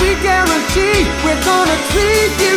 we guarantee we're gonna treat you